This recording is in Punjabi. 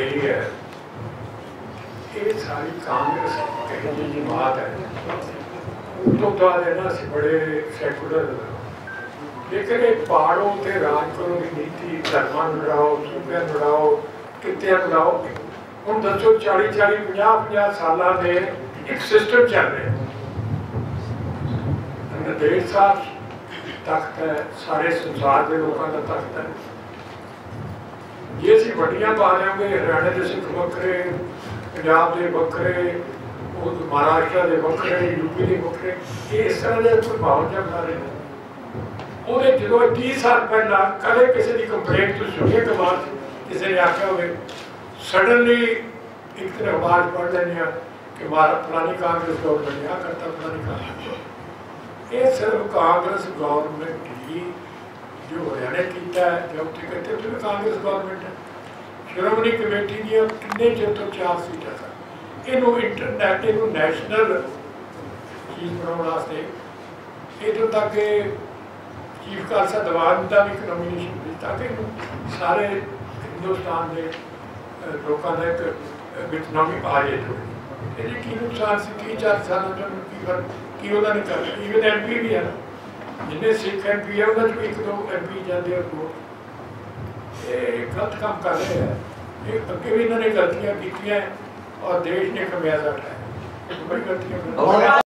ਗਈ ਹੈ। ਇਹ ਸਾਰੀ ਕਾਂਗਰਸ ਕਹਿੰਦੀ ਜਮਾਤ ਹੈ। ਉਦੋਂ ਤੋਂ ਇਹਨਾਂ ਅਸੀਂ ਬੜੇ ਸੈਕੂਲਰ ਲੇਕਿਨ ਇਹ ਪਾੜੋ ਤੇ ਰਾਜ ਕਰੋ ਦੀ ਨੀਤੀ, ਧਰਮਾਂ ਨੂੰ ਲੜਾਓ, ਸੂਬਿਆਂ ਨੂੰ ਲੜਾਓ, ਕਿੱਤਿਆਂ ਨੂੰ ਲੜਾਓ। ਹੁਣ ਦੱਸੋ 40 40 50 50 ਸਾਲਾਂ ਦੇ ਇੱਕ ਸਿਸਟਮ ਚੱਲ ਰਿਹਾ ਦੇਸ਼ ਸਾਹਿਬ ਤਖਤ ਹੈ, ਸਾਰੇ ਸੰਸਾਰ ਦੇ ਲੋਕਾਂ ਦਾ ਤਖਤ ਹੈ। ਵੱਡੀਆਂ ਪਾ ਦਿਆਂਗੇ ਹਰਿਆਣੇ ਦੇ ਸਿੱਖ ਵੱਖਰੇ, ਪੰਜਾਬ ਦੇ ਵੱਖਰੇ, ਉਹ ਮਹਾਰਾਸ਼ਟਰ ਦੇ ਵੱਖਰੇ ਯੂਪੀ ਦੇ ਵੱਖਰੇ, ਇਹ ਇਸ ਤਰ੍ਹਾਂ ਦੇ ਕੋਈ ਮਾਹੌਲ ਜਿਹਾ ਬਣਾ ਰਹੇ ਉਹਦੇ ਜਦੋਂ 30 ਸਾਲ ਪਹਿਲਾਂ ਕਦੇ ਕਿਸੇ ਦੀ ਕੰਪਲੇਂਟ ਤੁਸੀਂ ਸੁਣੀ ਕਿ ਬਾਅਦ ਕਿਸੇ ਨੇ ਆਖਿਆ ਹੋਵੇ ਸਡਨਲੀ ਇੱਕ ਤਰ੍ਹਾਂ ਆਵਾਜ਼ ਪੜ ਲੈਣੀ ਆ ਕਿ ਮਾਰਾ ਫਲਾਨੀ ਕਾਂਗਰਸ ਗਵਰਨਮੈਂਟ ਆ ਕਰਤਾ ਫਲਾਨੀ ਕਾਂਗਰਸ। ਇਹ ਸਿਰਫ ਕਾਂਗਰਸ ਗਵਰਨਮੈਂਟ ਹੀ ਜੋ ਹਰਿਆਣੇ ਕੀਤਾ ਹੈ, ਜੋ ਉੱਥੇ ਕਹਿੰਦੇ ਕਾਂਗਰਸ ਗਵਰਨਮੈਂਟ ਹੈ। ਸ਼੍ਰੋਮਣੀ ਕਮੇਟੀ ਦੀਆਂ ਕਿੰਨੇ ਚਿਰ ਤੋਂ ਚਾਰ ਸੀਟਾਂ ਸਨ? ਇਹਨੂੰ ਇੰਟਰਨੈਟ ਇਹਨੂੰ ਨੈਸ਼ਨਲ ਚੀਜ਼ ਬਣਾਉਣ ਵਾਸਤੇ ਇਦੋਂ ਤੱਕ ਕਿ ਚੀਫ ਖਾਲਸਾ ਦੀਵਾਨ ਦਾ ਵੀ ਨੋਮੀਨੇਸ਼ਨ ਦਿੱਤਾ ਕਿ ਇਹਨੂੰ ਸਾਰੇ ਹਿੰਦੁਸਤਾਨ ਦੇ ਲੋਕਾਂ ਦਾ ਇੱਕ ਅਹ, ਆ ਜੇ ਥੋੜੀ ਇਹਦੇ ਕੀ ਨੁਕਸਾਨ ਸੀ? ਕੀ ਚਾਰ ਸਾਲਾਂ ਤੋਂ ਕੀ ਕਰ ਕੀ ਉਹਨਾਂ ਨੇ ਕਰ ਇਵਨ ਐਮਪੀ ਵੀ ਹੈ ਨਾ। ਜਿੰਨੇ ਸਿੱਖ ਐਮਪੀ ਹੈ ਉਹਨਾਂ ਚ ਵੀ ਇੱਕ ਦੋ ਐਮਪੀ ਜਾਂਦੇ ਆ ਕੋਲ ਗਲਤ ਕੰਮ ਕਰ ਰਹੇ ਹੈ ਇਹ ਅੱਗੇ ਵੀ ਇਹਨਾਂ ਨੇ ਗਲਤੀਆਂ ਕੀਤੀਆਂ ਔਰ ਦੇਸ਼ ਨੇ ਖਮਿਆਜ਼ਾ ਉਠਾਇਆ ਬੜੀ ਗਲਤੀਆਂ